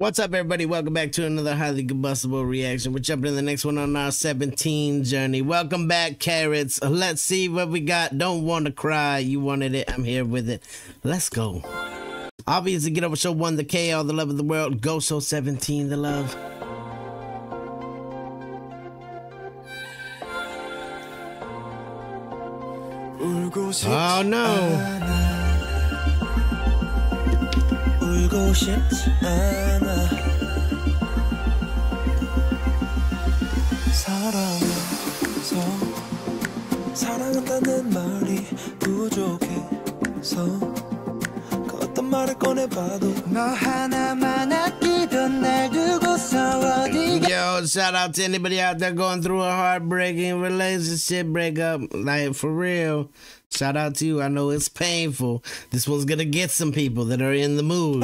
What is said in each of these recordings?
What's up, everybody? Welcome back to another highly combustible reaction. We're jumping to the next one on our 17 journey. Welcome back, Carats. Let's see what we got. Don't want to cry. You wanted it. I'm here with it. Let's go. Obviously, get over show 1theK, all the love of the world. Go so 17, the love. Oh no. 사랑해서 사랑한다는 말이 부족해서 그 어떤 말을 꺼내봐도 너 하나만 아끼던 날 두고서 어디가 Yo, shout out to anybody out there going through a heartbreaking relationship breakup. Like, for real. Shout out to you. I know it's painful. This one's gonna get some people that are in the mood.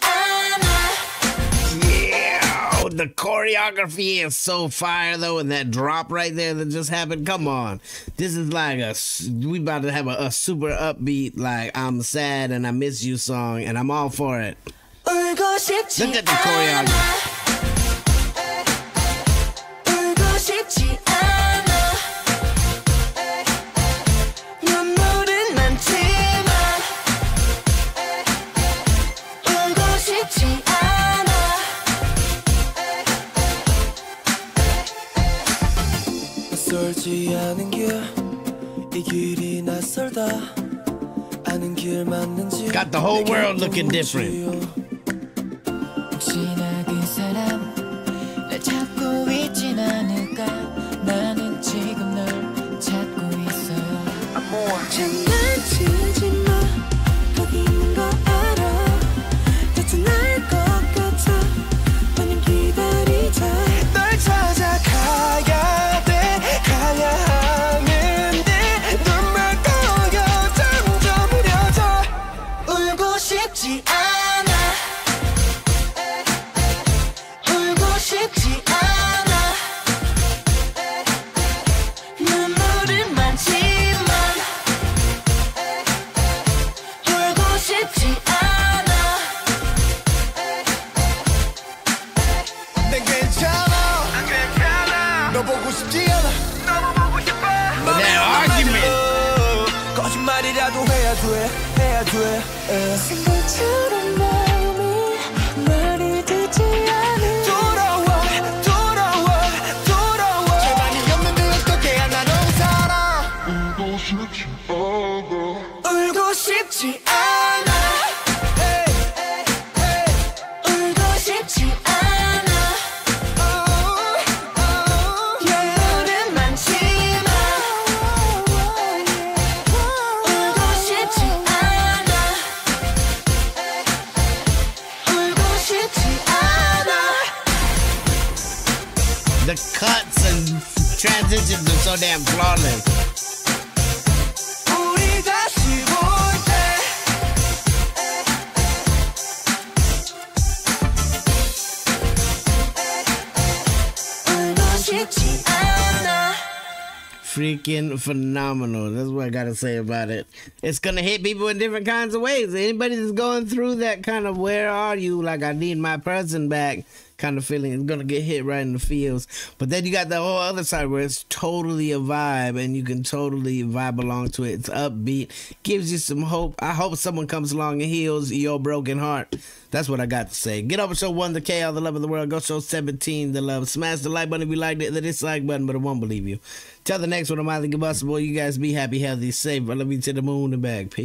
the choreography is so fire though, and that drop right there that just happened. Come on, this is like a we about to have a, a super upbeat like I'm sad and I miss you song, and I'm all for it. Look at the choreography. 낯설지 않은 길이 길이 낯설다 아는 길 맞는지 Got the whole world looking different 혹시나 그 사람 날 찾고 있진 않을까 나는 지금 널 찾고 있어요 넘어보고 싶지 않아. 넘어보고 싶어. 너네 argument. 거짓말이라도 해야 돼 해야 돼. The cuts and transitions are so damn flawless. freaking phenomenal. That's what I gotta say about it. It's gonna hit people in different kinds of ways. Anybody that's going through that kind of where are you? Like I need my person back kind of feeling is gonna get hit right in the feels. But then you got the whole other side where it's totally a vibe and you can totally vibe along to it. It's upbeat, gives you some hope. I hope someone comes along and heals your broken heart. That's what I got to say. Get over show 1theK, all the love of the world. Go show 17, the love. Smash the like button if you liked it, the dislike button, but I won't believe you. Tell the next one, I'm either combustible. You guys be happy, healthy, safe. I love you to the moon and back. Peace.